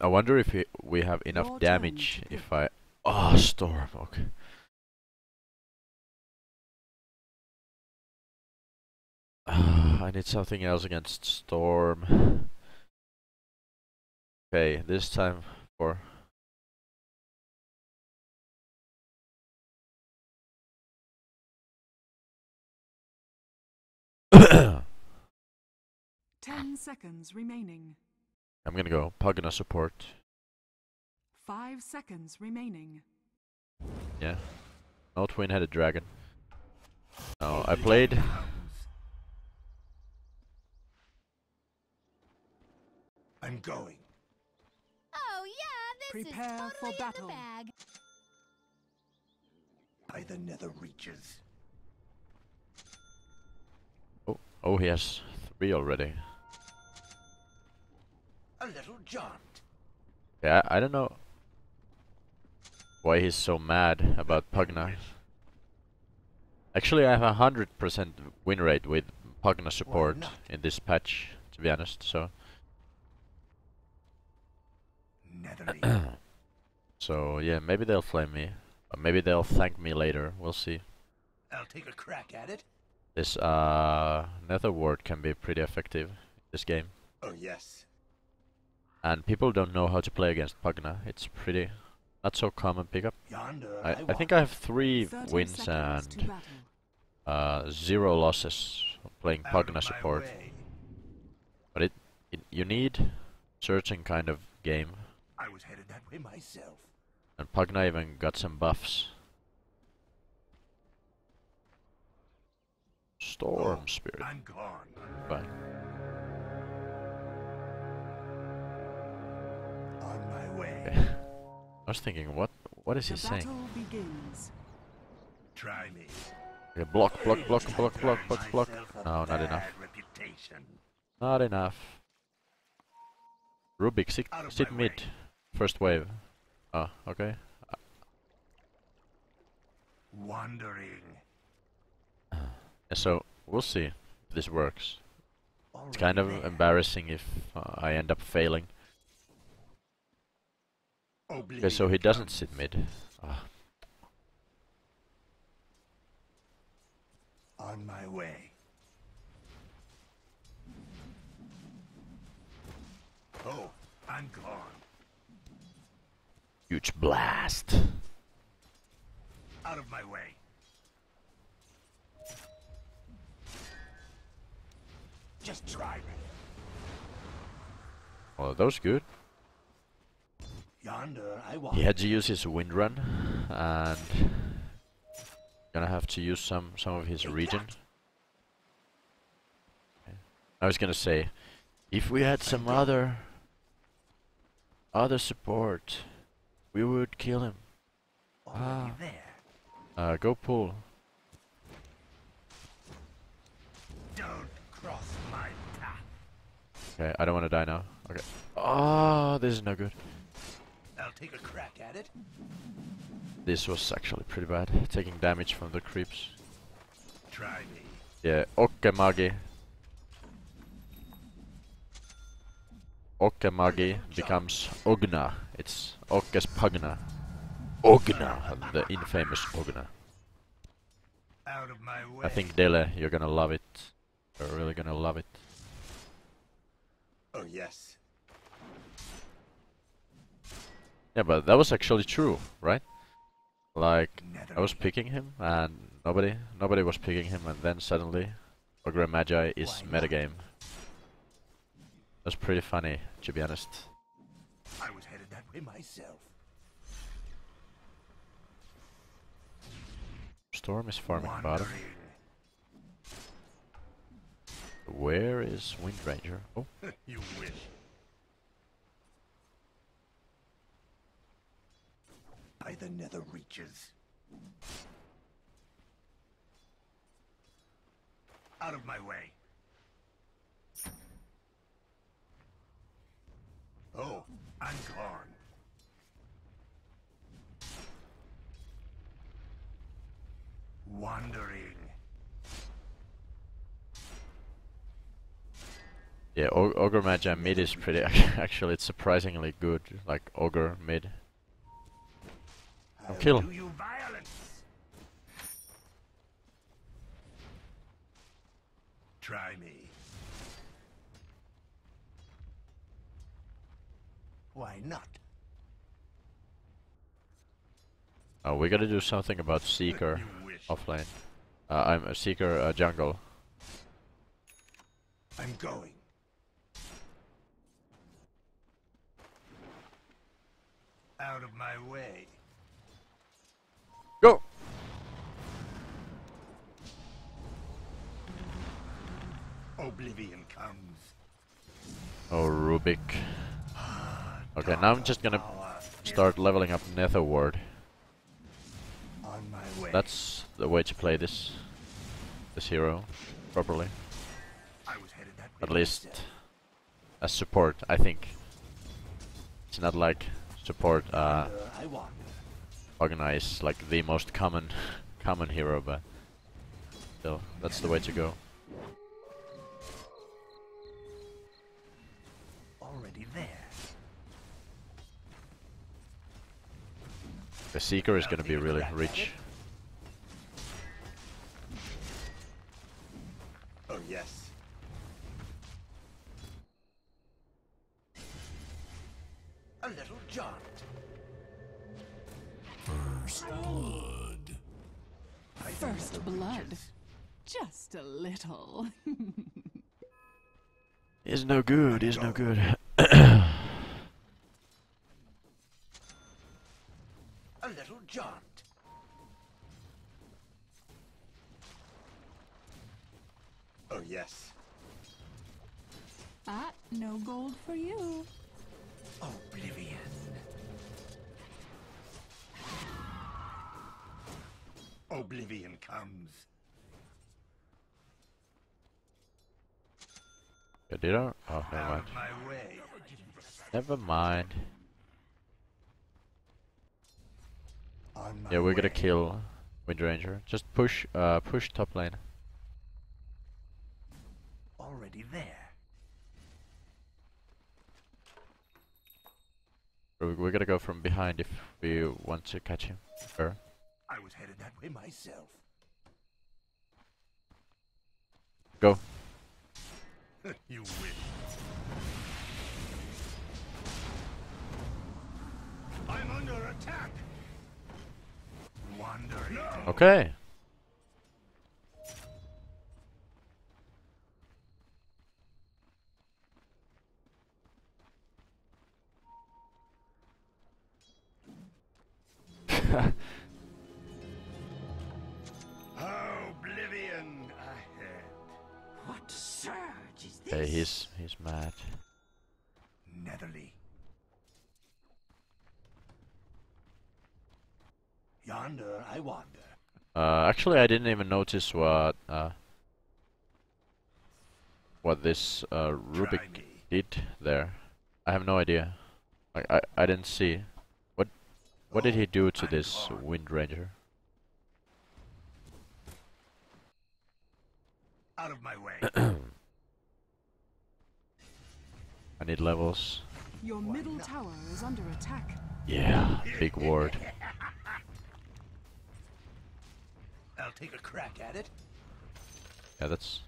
I wonder if we, we have enough Your damage if I... Oh, storm, okay. I need something else against storm. Okay, this time for... Ten seconds remaining. Gonna go Pugna support. Five seconds remaining. Yeah. Oh, no twin-headed dragon. Oh, no, I played... I'm going. Oh yeah, this Prepare is for battle. in the bag. By the nether reaches. Oh, oh, he has three already. A little jaunt. Yeah, I don't know why he's so mad about Pugna. Actually, I have a hundred percent win rate with Pugna support in this patch, to be honest. So, so yeah, maybe they'll flame me, or maybe they'll thank me later. We'll see. I'll take a crack at it. This uh, Nether ward can be pretty effective in this game, Oh yes. And people don't know how to play against Pugna. It's pretty not so common pickup. Yonder I, I, I think I have three wins and uh, zero losses playing Out of Pugna support. way. But it, it you need certain kind of game, I was headed that way myself. and Pugna even got some buffs. Storm Oh, Spirit, I'm gone. but okay. I was thinking, what what is he saying? begins. Try me. Okay, block, block, block, block, block, block, block. No, not enough. bad Reputation. Not enough. Rubik, sit, sit mid. way. First wave. Oh, okay. Wandering. So we'll see if this works. It's kind of embarrassing if uh, I end up failing. Okay, so he doesn't sit mid. Ah, On my way. Oh, I'm gone. huge blast. Out of my way. Just try me. Well, that was good. Yonder I walk. He had to use his wind run, and gonna have to use some some of his. Okay. I was gonna say, if we had some other other support, we would kill him. Ah. there. Uh, go pull. Don't cross my path. Okay, I don't want to die now. Okay. Oh, this is no good. I'll take a crack at it. This was actually pretty bad. Taking damage from the creeps. Try me. Yeah, Ogre Magi. Okemagi becomes Ogna. It's Okkes Pugna. Ogna, the infamous Ogna. Out of my way. I think Dele, you're gonna love it. You're really gonna love it. Oh yes. Yeah, but that was actually true, right? Like, I was picking him, and nobody, nobody was picking him, and then suddenly, Ogre Magi is metagame. That's pretty funny, to be honest. I was headed that way myself. Storm is farming bottom. Where is Wind Ranger? Oh, you wish. By the nether reaches. Out of my way. Oh, I'm gone. Wandering. Yeah, o Ogre Magi mid is pretty, actually it's surprisingly good, like Ogre mid. I'll kill. him. Try me. Why not? Oh, we gotta do something about Seeker offline. Uh, I'm a Seeker uh, jungle. I'm going. Out of my way. Oblivion comes. Oh, Rubik. Okay, now I'm just gonna start leveling up Nether Ward. on my way. That's the way to play this this hero properly. I was headed that way At least as support, I think. It's not like support uh, I wander. Ogna is like the most common common hero, but still, that's the way to go. The Seeker is gonna be really rich. Oh yes. A little jaunt. First blood. First blood. Just a little. He's no good, he's no good. jaunt. Oh yes. ah, no gold for you. Oblivion. Oblivion comes. Yeah, did I? Oh, never mind. of my way. Never mind. On my Yeah, we're gonna kill Windranger. Just push, uh, push top lane. Already there. We're, we're gonna go from behind if we want to catch him. Her. I was headed that way myself. Go. you win. I'm under attack. Wandering. Okay. Oblivion ahead. What surge is this? Hey, he's he's mad. Netherly. Yonder I wander. Uh, actually, I didn't even notice what uh what this uh Rubik did there. I have no idea. Like I I didn't see. What what did he do to I'm this gone. Windranger? Out of my way. I need levels. Your middle tower is under attack. Yeah, big ward. I'll take a crack at it. Yeah, that's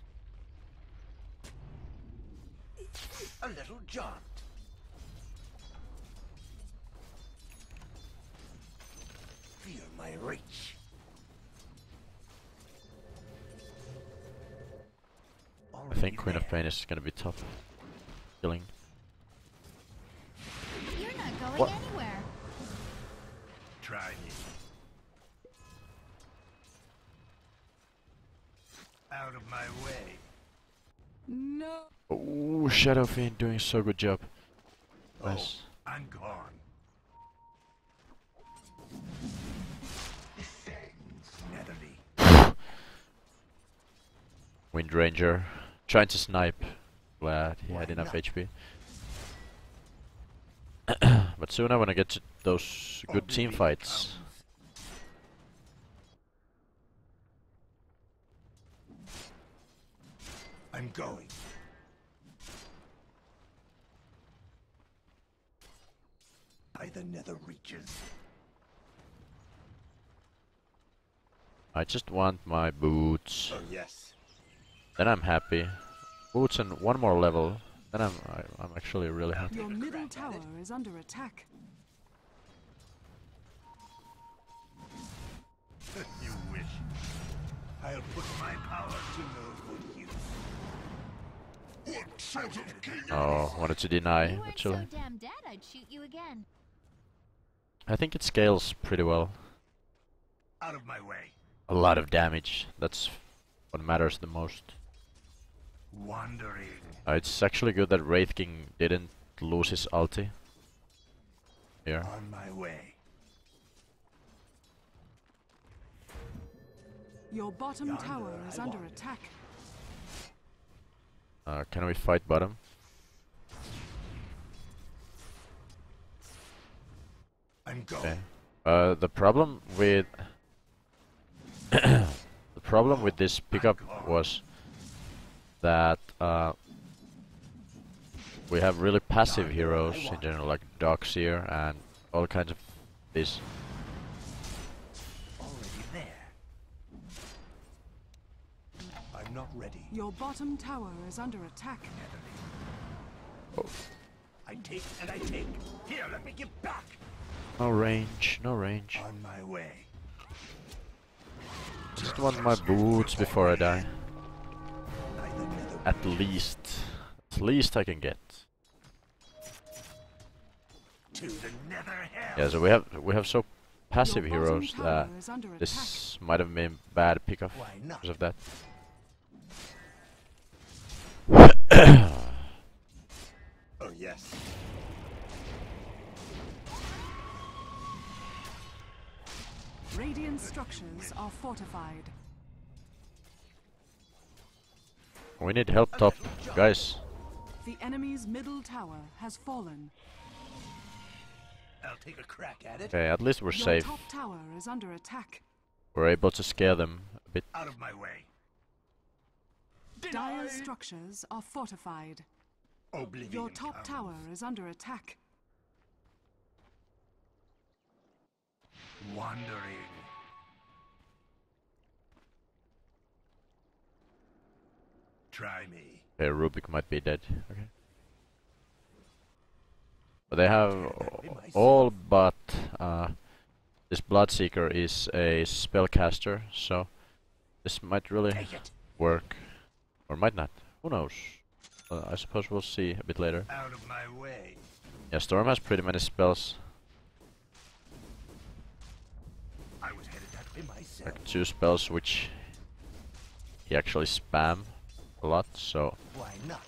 A little jaunt. Feel my reach. I think Queen of Pain is gonna be tough. Killing. Shadow Fiend doing so good job. Oh, nice. Oh, I'm gone. Netherly. Windranger trying to snipe. Glad he Why had enough not? HP. but soon I wanna get to those good team fights. I'm going. The nether reaches. I just want my boots. Oh yes. Then I'm happy. Boots and one more level. Then I'm I, I'm actually really happy. Your middle tower is under attack. you wish. I'll put my power to no good use. What sort of king? Oh, wanted to deny you weren't actually. so damn dead, I'd shoot you again. I think it scales pretty well. Out of my way. A lot of damage. That's what matters the most. Wandering. Uh, it's actually good that Wraith King didn't lose his ulti. Here. On my way. Your bottom Yonder tower is I under attack. Uh, can we fight bottom? I'm going. Okay. Uh, the problem with the problem with this pickup was that uh, we have really passive heroes in general, like Doxier and all kinds of this. Already there. I'm not ready. Your bottom tower is under attack. Oh. I take and I take. Here, let me give back. No range, no range. On my way. Just want my boots before I die. At least, at least I can get. to the nether. Yeah, so we have we have so passive heroes tower that is under attack. this might have been bad pickup Why not? because of that. Oh yes. Radiant structures are fortified. We need help top, guys. The enemy's middle tower has fallen. I'll take a crack at it. Okay, at least we're Your safe. top tower is under attack. We're able to scare them a bit. Out of my way. Dire structures are fortified. Oblivion Your top comes. tower is under attack. Wandering. Try me. Okay, Rubik might be dead. Okay. But they have all but uh, this Bloodseeker is a spellcaster, so this might really work, or might not. Who knows? Uh, I suppose we'll see a bit later. Out of my way. Yeah, Storm has pretty many spells, like two spells which he actually spam a lot. So Why not?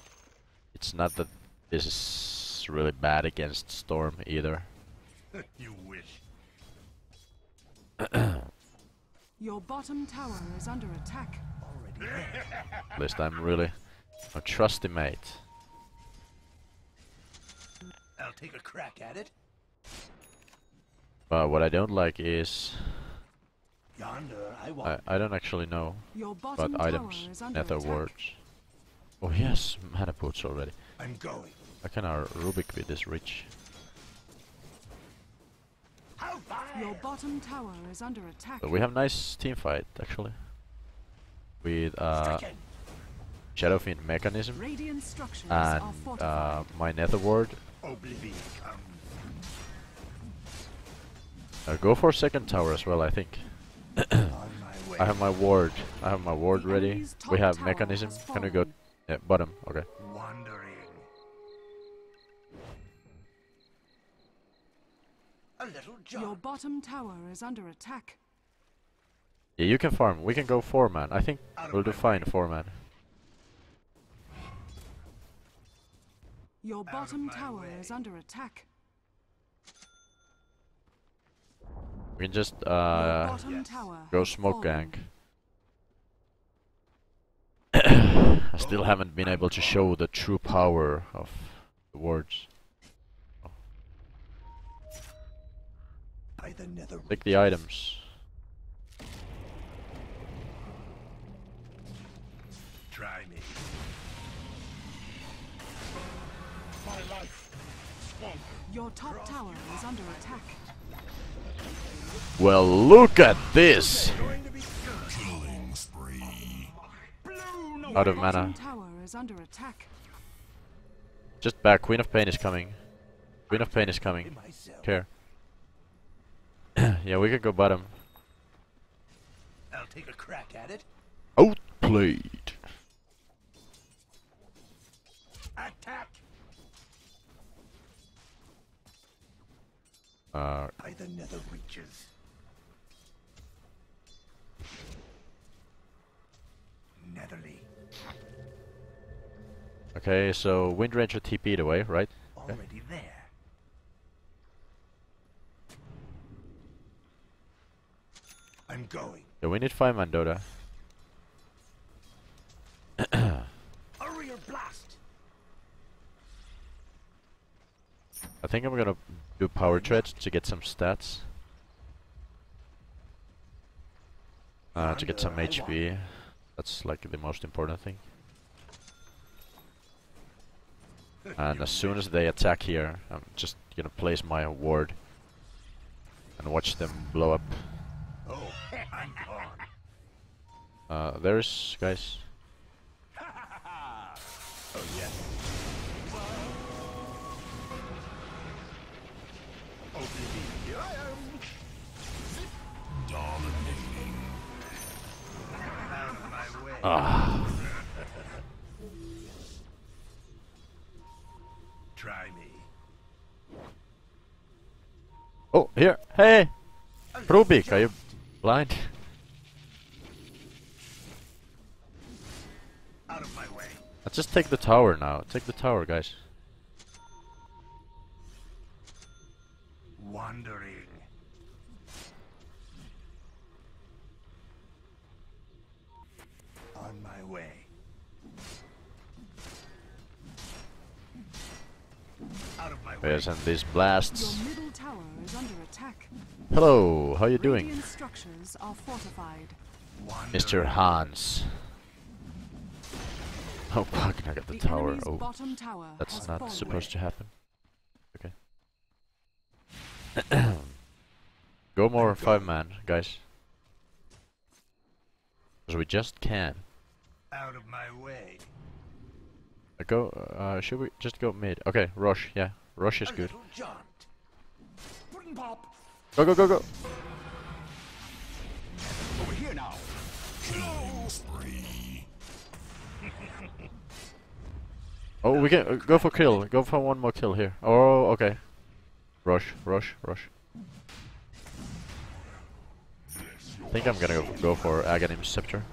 it's not that this is really bad against Storm either. you wish. Your bottom tower is under attack. Already. At least I'm really a trusty mate. I'll take a crack at it. But what I don't like is Yonder, I I. I don't actually know Your bottom about items, nether attack. wards. Oh yes, mana boots already. I'm going. How can our Rubik be this rich? How Your vile! bottom tower is under attack. But we have nice team fight actually. With uh, Stricken. Shadowfiend Mekansm Radiant structures and are uh, my nether ward. Oblivion comes. Uh, go for second tower as well, I think. On my way. I have my ward. I have my ward ready. We have Mekansm. Can we go? Yeah, bottom. Okay. Wandering. A little Your bottom tower is under attack. Yeah, you can farm. We can go four man. I think we'll do fine four man. Your bottom tower way. is under attack. We can just uh bottom yes. tower go has smoke fallen. gank. I still haven't been able to show the true power of the wards. By the. Take the items. Try me. My life. Your top tower is under attack. Well, look at this! Out of mana. tower is under attack. Just back. Queen of Pain is coming. Queen of Pain is coming. Care. yeah, we could go bottom. I'll take a crack at it. Outplayed. Attack Uh, by the nether reaches. Okay, so Wind Ranger TP'd away, right? Already there. I'm going. Yeah, we need five man Dota. Hurry or blast. I think I'm gonna do power treads to get some stats. Uh, to get some HP. That's like the most important thing. And as soon as they attack here, I'm just gonna place my ward and watch them blow up. Oh, I'm gone. Uh, there's guys. Oh yes. Oblivion. Here I am. Dominating. Ah, oh here, hey, Rubik, are you blind? Out of my way. Let's just take the tower now. Take the tower, guys. Wandering. On my way. Out of my way. Yes, and these blasts. Hello, how are you doing, structures are fortified. Mr. Hans? Oh fuck, I got the The tower. enemy's Oh, bottom tower that's not fallen. supposed to happen. Okay. Go more five man, guys. Because we just can. Out of my way. Uh, go, uh, should we just go mid? Okay, Rush, yeah. Rush is A good. jaunt. Pop. Go, go, go, go! Over here now. Killing spree. Oh, we can uh, go for kill. Go for one more kill here. Oh, okay. Rush, rush, rush. I think I'm gonna go, go for Aghanim Scepter.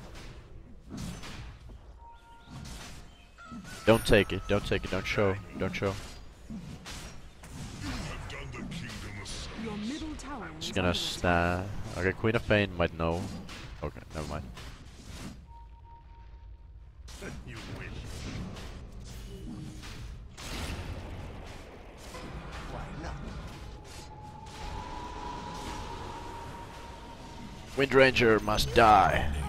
Don't take it, don't take it, don't show, don't show. Just gonna stand. Okay, Queen of Pain might know. Okay, never mind. you wish. Why not? Wind Ranger must die.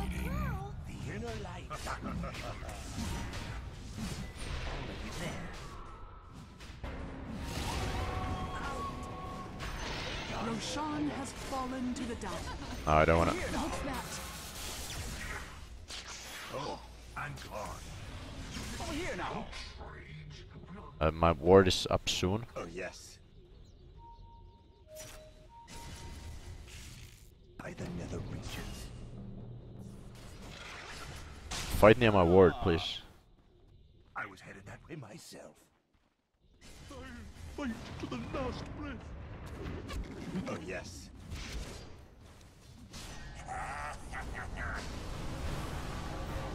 Fallen to the dark. No, I don't wanna. Oh, I'm gone. Over here now. Uh, my ward is up soon. Oh yes. By the nether reaches. Fight near my ward, please. I was headed that way myself. Fight to the last breath. Oh yes.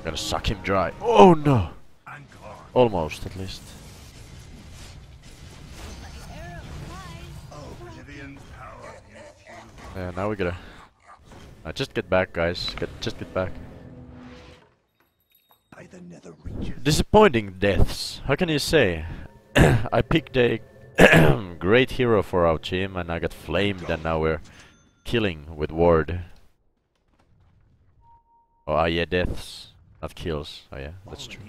Gotta suck him dry. Oh no! I'm gone. Almost, at least. Oblivion's power infused. Yeah, now we gotta. Uh, just get back, guys. Get, just get back. By the nether reaches. Disappointing deaths. How can you say? I picked a great hero for our team and I got flamed and now we're killing with ward. Oh, uh, yeah, deaths, not kills. Oh, yeah, that's true.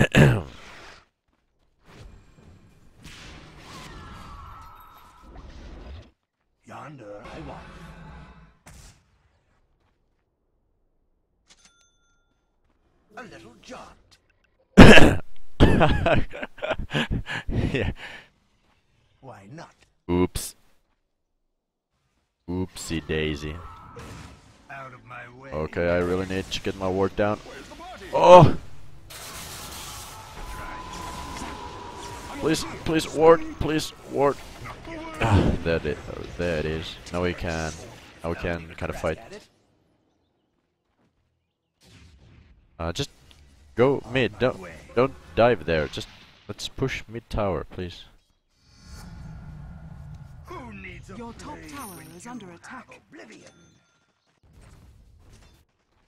Yonder I walk. A little jaunt. yeah. Why not? Oops. Oopsie daisy. Okay, I really need to get my ward down. Oh! Please, please ward, please ward. Ah, there it, oh, there it is. Now we can, now we can kind of fight. Uh, just go mid. Don't, don't dive there. Just let's push mid tower, please. Who needs a Your top tower when is you under attack. Oblivion.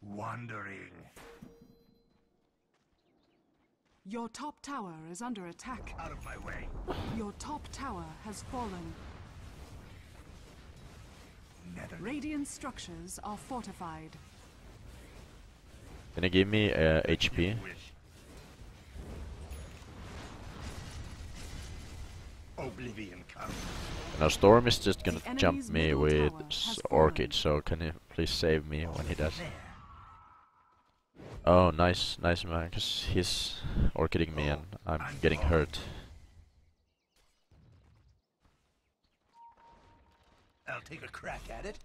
Wandering. Your top tower is under attack. Out of my way. Your top tower has fallen. Nether. Radiant structures are fortified. Can you give me uh, HP? Oblivion comes. Now Storm is just gonna jump me with tower Orchid, so can you please save me when he does? There. Oh, nice, nice man, because he's Orchiding me and I'm getting hurt. I'll take a crack at it.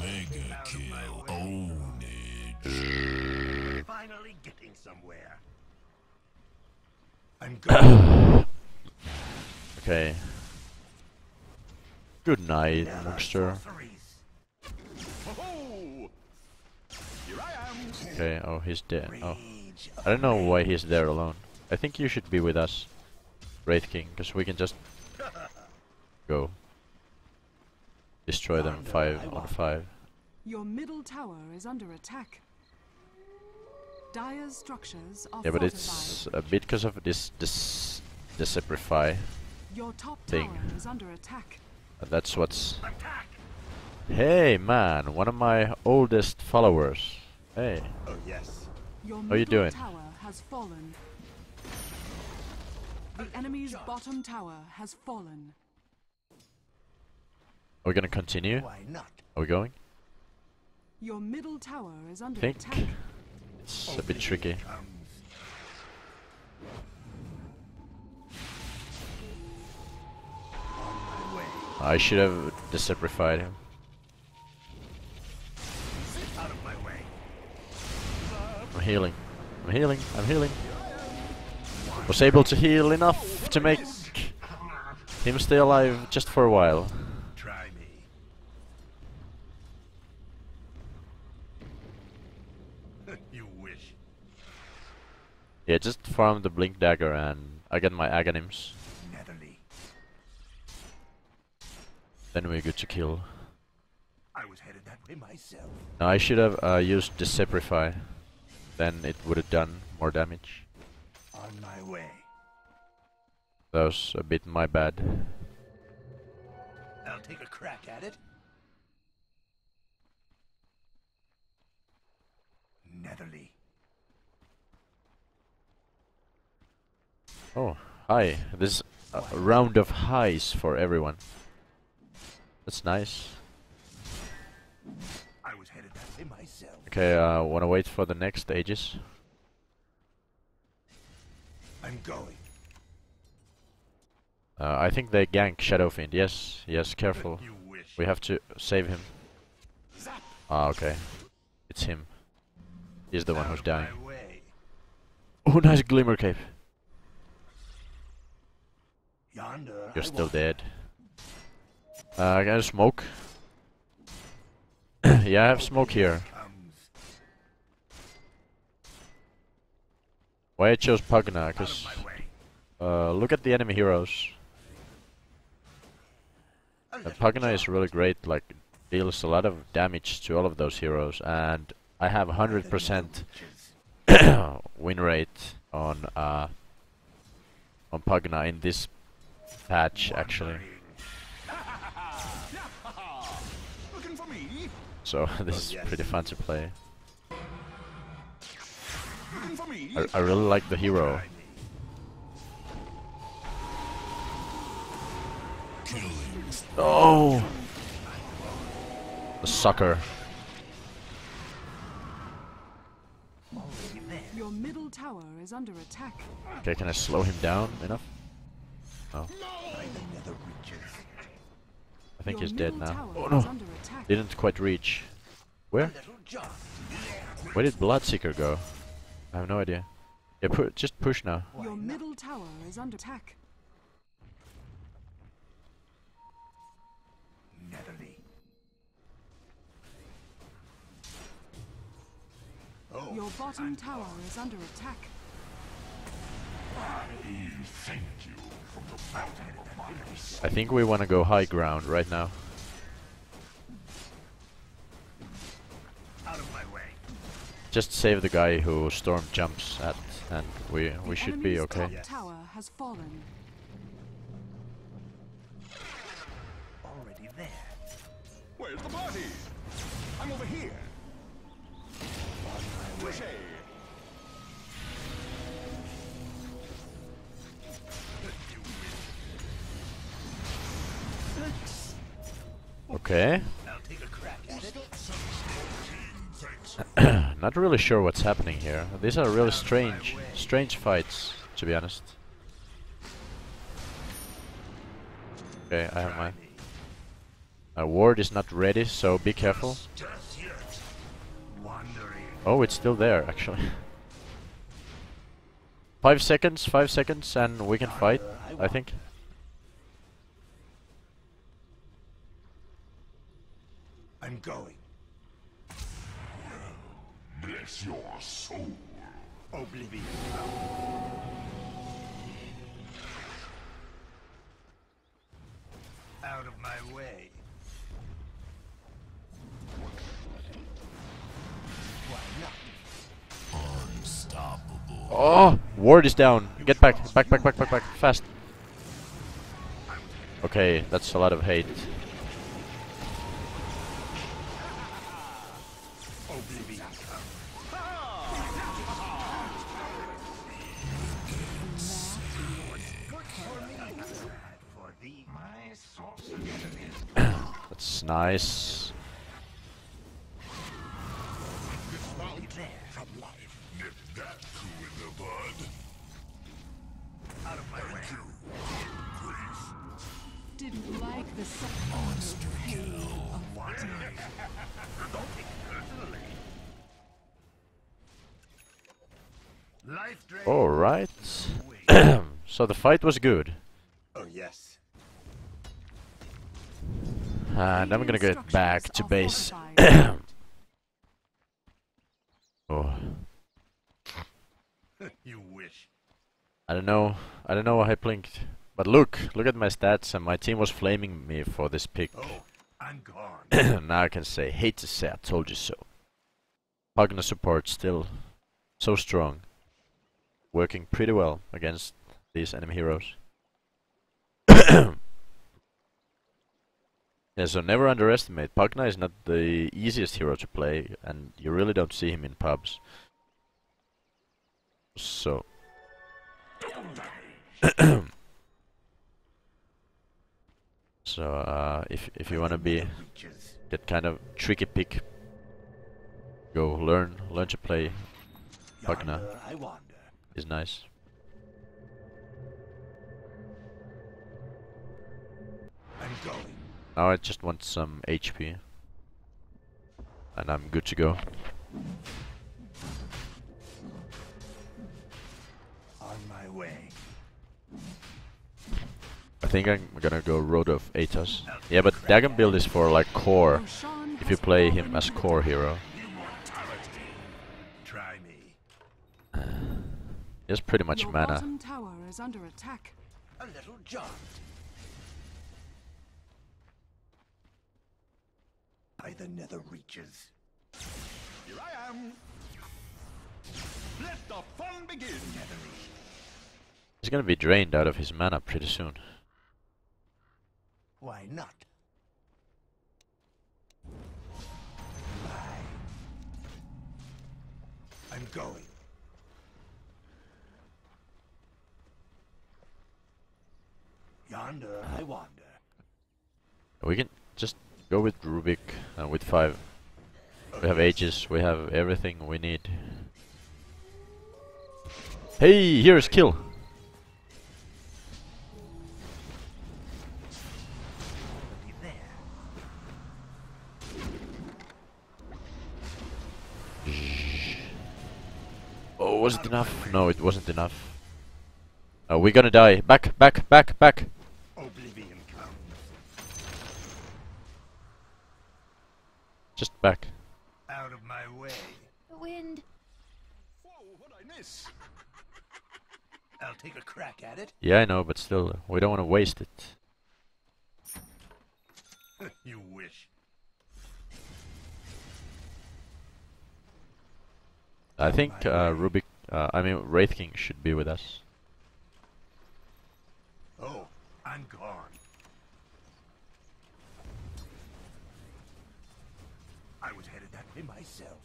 Mega Out of my kill way. ownage. Finally getting somewhere. I'm going. Okay. Good night, Never monster. Okay, oh, he's dead. Oh. I don't know why he's there alone. I think you should be with us, Wraith King, because we can just go. Destroy them 5 on 5. Your middle tower is under attack. Dire's structures are Yeah, but fortified. it's a bit because of this this Decrepify. Your top thing. tower is under attack. That's what's. Attack! Hey man, one of my oldest followers. Hey, Oh yes. Your How you doing? tower has fallen. The enemy's bottom tower has fallen. are we gonna continue? Why not? Are we going? Your middle tower is under Think attack. it's a bit tricky. Comes. On my way. I should have Decrepified him. Healing. I'm healing. I'm healing. Was able to heal enough to make him stay alive just for a while. Try me. you wish. Yeah, just farm the Blink Dagger and I get my Aghanims. Netherly. Then we're good to kill. I was headed that way myself. Now I should have uh, used Decrepify. Then it would have done more damage. On my way. That was a bit my bad. I'll take a crack at it. Netherly. Oh, hi. This a round of highs for everyone. That's nice. Okay, uh, wanna wait for the next stages? I'm going. Uh, I think they gank Shadowfiend. Yes, yes, careful. We have to save him. Ah, okay. It's him. He's the one who's dying. Oh, nice Glimmer Cape. Yonder. You're still dead. Uh, I got a smoke. yeah, I have smoke here. Comes. Why I chose Pugna? Because uh, look at the enemy heroes. A Uh, Pugna is really great. Like deals a lot of damage to all of those heroes, and I have 100% win rate on uh on Pugna in this patch actually. Looking for me? So this is pretty fun to play. Looking for me? I, I really like the hero. Oh! The sucker. Your middle tower is under attack. Okay, can I slow him down enough? Oh, By the nether reaches. I think Your he's dead now. Oh no! Didn't quite reach. Where? Where did Bloodseeker go? I have no idea. Yeah, pu just push now. Your middle tower is under attack. Netherly. Oh, Your bottom tower is under attack. thank you from the bottom of my I think we want to go high ground right now. Just save the guy who Storm jumps at, and we we The should be okay. top tower has fallen. Already there. Where's the party? I'm over here. Touche. Okay. I'll take Not really sure what's happening here. These are really strange, strange fights, to be honest. Okay, I have my my ward is not ready, so be careful. Oh, it's still there, actually. Five seconds, five seconds, and we can fight, I think. I'm going. Bless your soul. Oblivion. Out of my way. Unstoppable. Oh, ward is down. Get back, back, back, back, back, back, fast. Okay, that's a lot of hate. Way. Didn't like the monster kill of water. Life drain. Alright. so the fight was good. Oh yes. Uh, and I'm gonna get back to base. oh, you wish. I don't know. I don't know how I blinked. But look, look at my stats and my team was flaming me for this pick. Oh, I'm gone. now I can say, hate to say I told you so. Pugna support still so strong. Working pretty well against these enemy heroes. yeah, so never underestimate. Pugna is not the easiest hero to play, and you really don't see him in pubs. So. so, uh, if if you wanna be Reaches. that kind of tricky pick. Go learn, learn to play Pugna Yonder I wander. is nice. Now I just want some HP. And I'm good to go. On my way. I think I'm gonna go Rod of Atos. Yeah, but Dagon build is for like core. If you play him as core hero. Try me. He pretty much Your mana. bottom tower is under attack. A little jaunt. By the nether reaches. Here I am. Let the fun begin. He's gonna be drained out of his mana pretty soon. Why not? Lie. I'm going. Yonder I wander. We can just go with Rubik and with five. We have ages, we have everything we need. Hey, here's kill. Oh, was it enough? No, it wasn't enough. Oh, we're gonna die. Back, back, back, back. Oblivion comes. Just back. Out of my way. The wind. Whoa, what I miss? I'll take a crack at it. Yeah, I know, but still, we don't want to waste it. you wish. I think uh, Rubik, uh, I mean Wraith King should be with us. Oh, I'm gone. I was headed that way myself.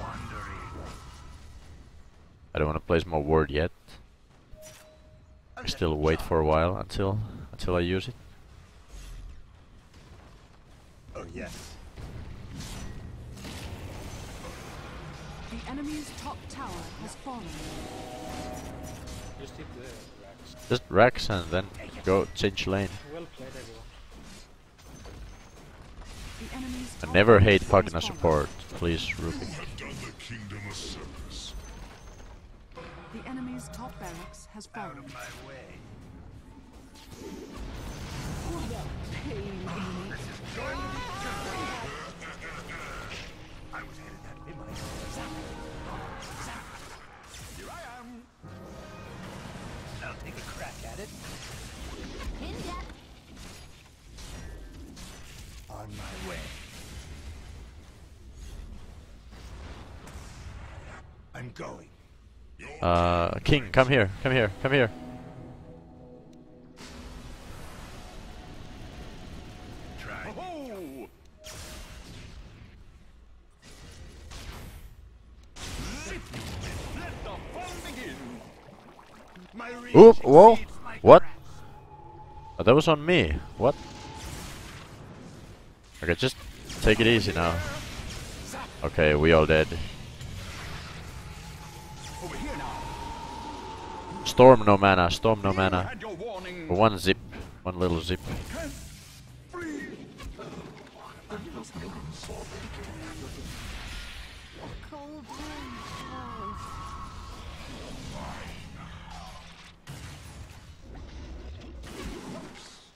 Wandering. I don't want to place more word yet. I still wait for a while until until I use it. Oh yes. The enemy's top tower has fallen. Just hit the racks. Just Rax and then go change lane. Well played, everyone. The enemy's I never hate barracks Pagna has fallen. support, please Rubik. Enemy's top barracks has Out fallen. of my way. Pain in I was headed that way myself. Here I am. I'll take a crack at it. Pin death. On my way. I'm going. Uh, King, come here, come here, come here. Oop, whoa, what? Oh, that was on me. What? Okay, just take it easy now. Okay, we all dead. Storm no mana, storm no mana. One zip, one little zip.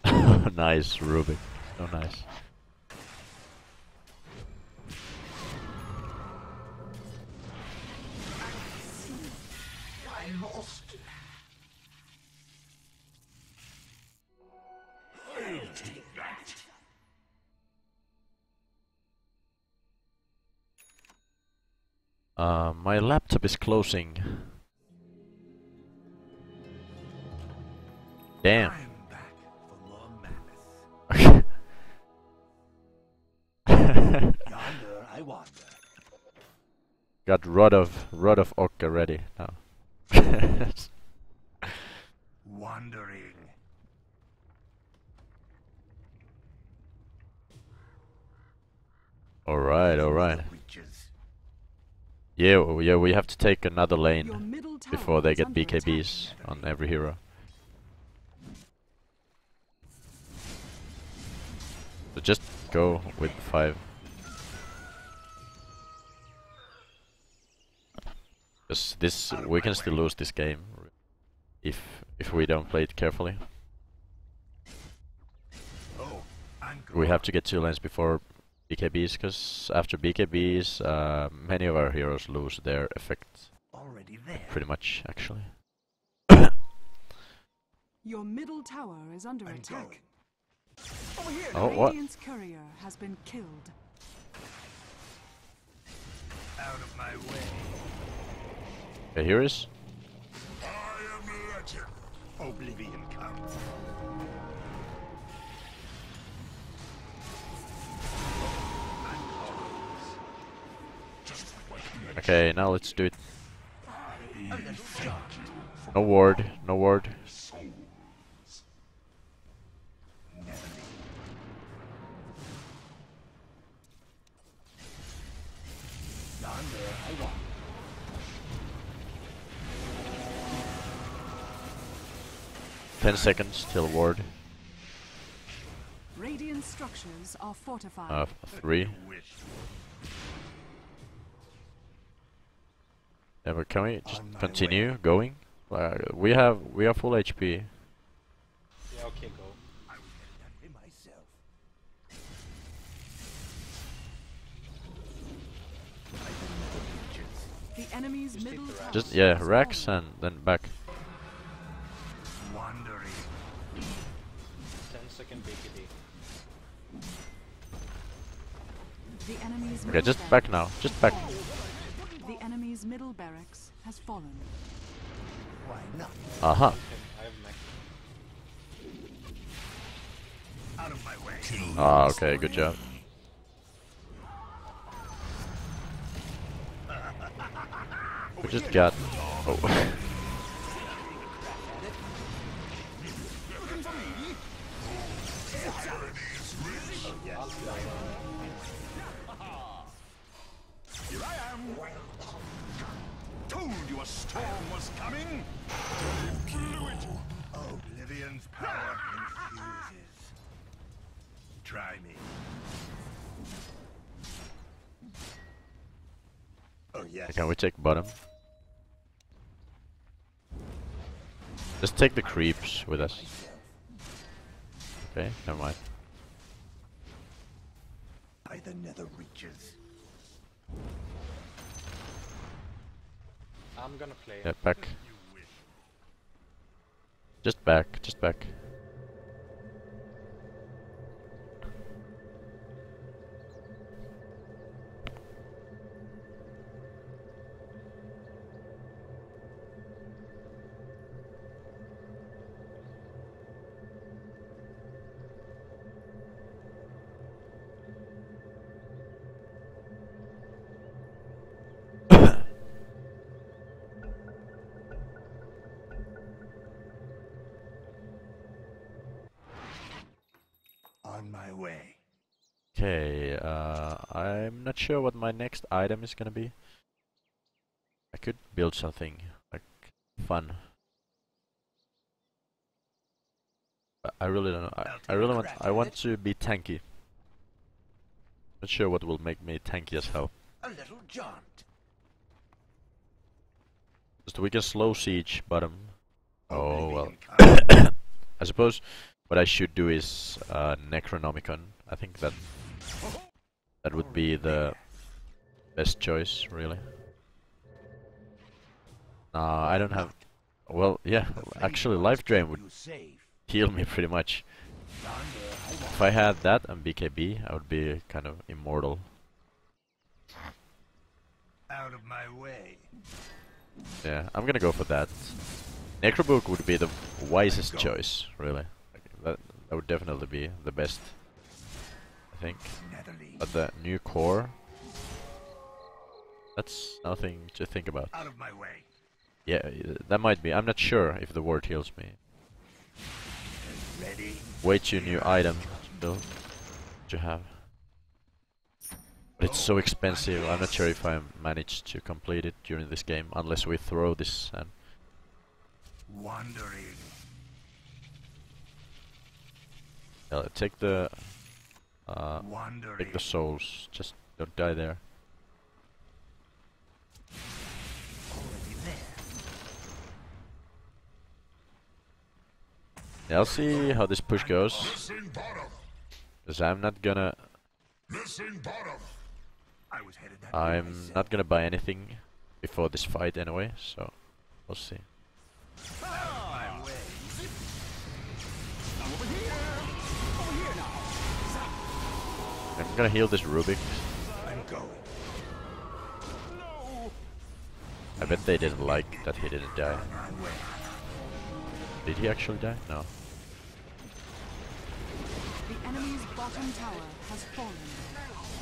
Nice, Rubik. So nice. Laptop is closing. Damn. Back for more. Yonder I wander. Got Rod of Rod of Okka ready now. Wandering. alright, alright. Reaches. Yeah, w- yeah, we have to take another lane before they get under attack. BKBs on every hero. So just go with five. Cause this we can still lose this game if if we don't play it carefully. Oh, We have to get two lanes before BKBs, because after BKBs, uh, many of our heroes lose their effect. already there. Pretty much, actually. Your middle tower is under I'm attack. going. Over here Oh, what? Radiant's courier has been killed. Out of my way. Okay, here is. I am legend. Oblivion comes. Okay, now let's do it. No ward, no ward. Ten seconds till ward. Radiant structures are fortified. Uh, three. Wish. Yeah, but can we just On my continue going? Uh, we have we are full HP. Yeah, okay, go. I was headed that way myself. I didn't know the creatures. the enemy's Just middle take the tower. Just yeah, Rex and then back. Wandering. 10 second BKB. The enemy's Okay, just back now. Just back. Fallen. Enemy's middle barracks has fallen. Why not? Uh huh. Okay, I have mech. Out of my way. Ah, okay, good job. We just got. Oh. storm was coming. Blew it. Oblivion's power infuses. Try me. Oh yes. Can we take bottom? Just take the creeps with us. Okay, never mind. By the nether reaches. I'm gonna play. Yeah, back. Just back, just back. Sure what my next item is gonna be. I could build something like fun. But I really don't know. I, I really want. I want to be tanky. Not sure what will make me tanky as hell. A little jaunt. Just we can slow siege bottom. Oh well. I suppose what I should do is uh, Necronomicon. I think that that would be the best choice, really. Nah, I don't have. Well, yeah, actually, Life Drain would heal me pretty much. Yonder, I want If I had that and BKB, I would be kind of immortal. out of my way. Yeah, I'm gonna go for that. Necrobook would be the wisest choice, really. That that would definitely be the best. I think. But the new core, that's nothing to think about. Out of my way. Yeah, that might be. I'm not sure if the ward heals me. Ready? Way too new item still to have. But it's so expensive. I'm not sure if I manage to complete it during this game, unless we throw this and Wandering. uh, take the uh, take the souls. Just don't die there. Yeah, I'll see how this push goes. Cause I'm not gonna. I was headed that way I'm not gonna buy anything before this fight anyway. So we'll see. I'm gonna heal this Rubik. I'm going. I bet they didn't like that he didn't die. Did he actually die? No. The enemy's bottom tower has fallen.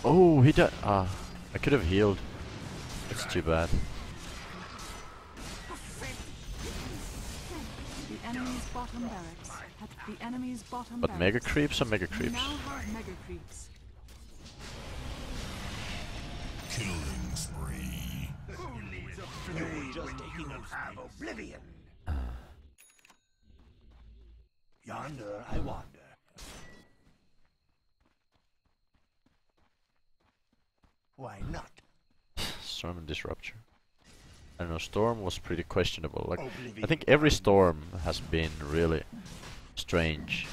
Oh, he died. Ah, I could have healed. That's too bad. The enemy's bottom barracks. The enemy's bottom But mega creeps or mega creeps? now have mega creeps. Killing spree. Hey, just taking a have oblivion. Ah. Yonder I wander. Why not? Storm and Disruptor. I don't know, Storm was pretty questionable. Like, I think every. Storm has been really strange.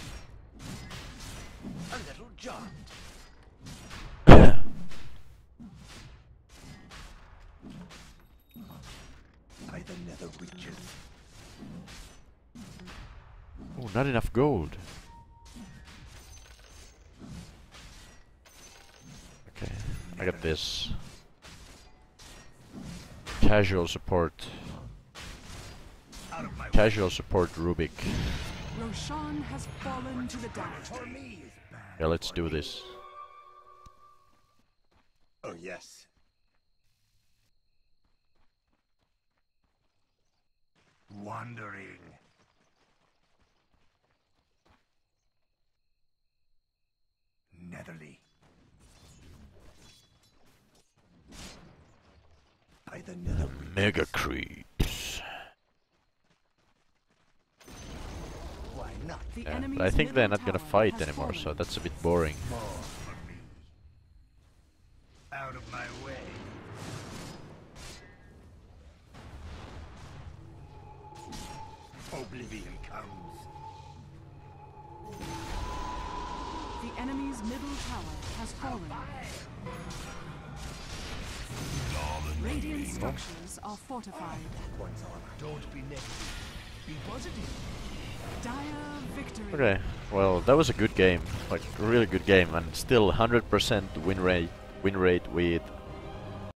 A little jaunt. Oh, not enough gold. Okay, I got this. Casual support. Out of my way. Casual support Rubik. Roshan has fallen to the dark. For me is bad. Yeah, let's do this. Oh yes. Wandering. Netherly. By the nether Mega creeps. Why not? The Yeah, enemy's but I think they're not gonna fight has anymore, so that's a bit boring. More for me. Out of my way. Oblivion enemy's middle tower has fallen. Radiant structures are fortified. Don't be negative. Be positive. Dire victory. Okay, well, that was a good game. Like, really good game, and still 100% win rate, win rate with